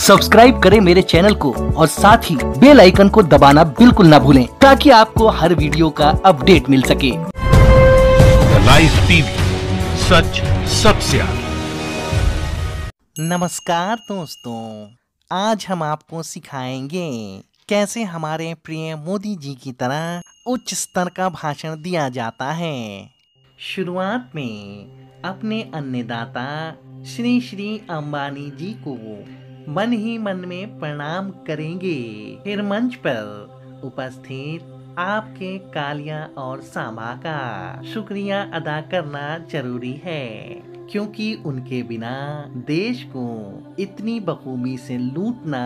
Subscribe करें मेरे channel को और साथ ही बेल आइकन को दबाना बिल्कुल ना भूलें ताकि आपको हर वीडियो का अपडेट मिल सके। लाइव टीवी सच सबसे आगे। नमस्कार दोस्तों आज हम आपको सिखाएँगे कैसे हमारे प्रिय मोदी जी की तरह उच्च स्तर का भाषण दिया जाता है। शुरुआत में अपने अन्नदाता श्री श्री अंबानी जी को मन ही मन में प्रणाम करेंगे। फिर मंच पर उपस्थित आपके कालिया और सांबा का शुक्रिया अदा करना ज़रूरी है, क्योंकि उनके बिना देश को इतनी बखूबी से लूटना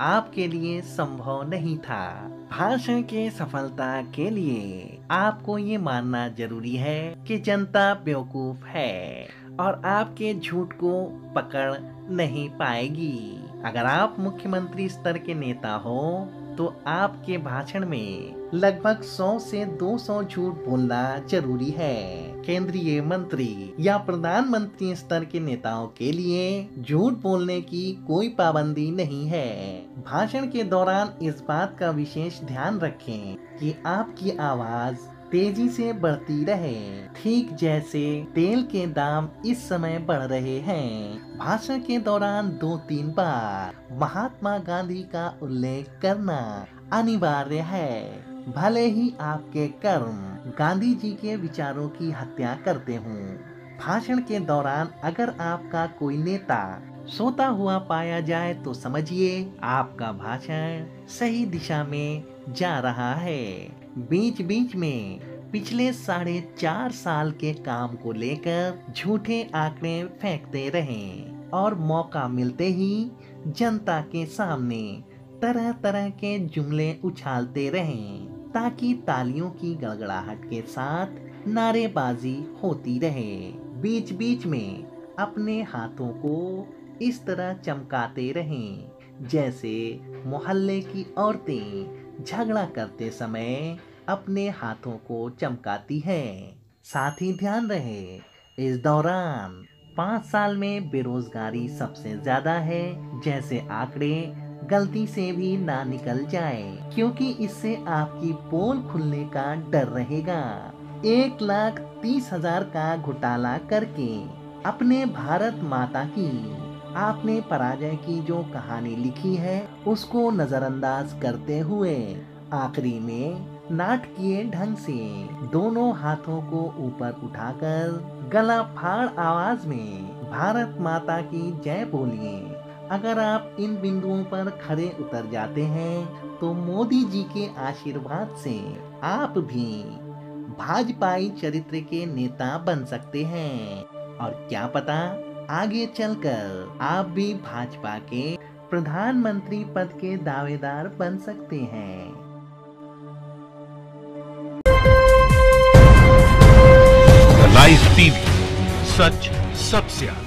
आपके लिए संभव नहीं था। भाषण के सफलता के लिए आपको ये मानना ज़रूरी है कि जनता बेवकूफ़ है। और आपके झूठ को पकड़ नहीं पाएगी। अगर आप मुख्यमंत्री स्तर के नेता हो तो आपके भाषण में लगभग 100 से 200 झूठ बोलना ज़रूरी है। केंद्रीय मंत्री या प्रधानमंत्री स्तर के नेताओं के लिए झूठ बोलने की कोई पाबंदी नहीं है। भाषण के दौरान इस बात का विशेष ध्यान रखें कि आपकी आवाज़ तेज़ी से बढ़ती रहे। ठीक जैसे तेल के दाम इस समय बढ़ रहे हैं। भाषण के दौरान दो तीन बार महात्मा गांधी का उल्लेख करना अनिवार्य है। भले ही आपके कर्म गांधी जी के विचारों की हत्या करते हों, भाषण के दौरान अगर आपका कोई नेता सोता हुआ पाया जाए तो समझिए, आपका भाषण सही दिशा में जा रहा है। बीच बीच में पिछले साढ़े चार साल के काम को लेकर झूठे आंकड़े फेंकते रहे और मौका मिलते ही जनता के सामने तरह तरह के जुमले उछालते रहें ताकि तालियों की गड़गड़ाहट के साथ नारेबाजी होती रहे। बीच बीच में अपने हाथों को इस तरह चमकाते रहें, जैसे मोहल्ले की औरतें झगड़ा करते समय अपने हाथों को चमकाती है। साथ ही ध्यान रहे, इस दौरान पाँच साल में बेरोजगारी सबसे ज़्यादा है, जैसे आंकड़े गलती से भी ना निकल जाए, क्योंकि इससे आपकी पोल खुलने का डर रहेगा। एक लाख तीस हज़ार का घोटाला करके अपने भारत माता की आपने पराजय की जो कहानी लिखी है, उसको नजरअंदाज करते हुए, आखिरी में नाटकीय ढंग से, दोनों हाथों को ऊपर उठाकर गला फाड़ आवाज़ में, भारत माता की जय बोलिए। अगर आप इन बिंदुओं पर खड़े उतर जाते हैं तो मोदी जी के आशीर्वाद से आप भी भाजपाई चरित्र के नेता बन सकते हैं। और क्या पता आगे चलकर आप भी भाजपा के प्रधानमंत्री पद के दावेदार बन सकते हैं। लाइव टीवी सच सबसे आगे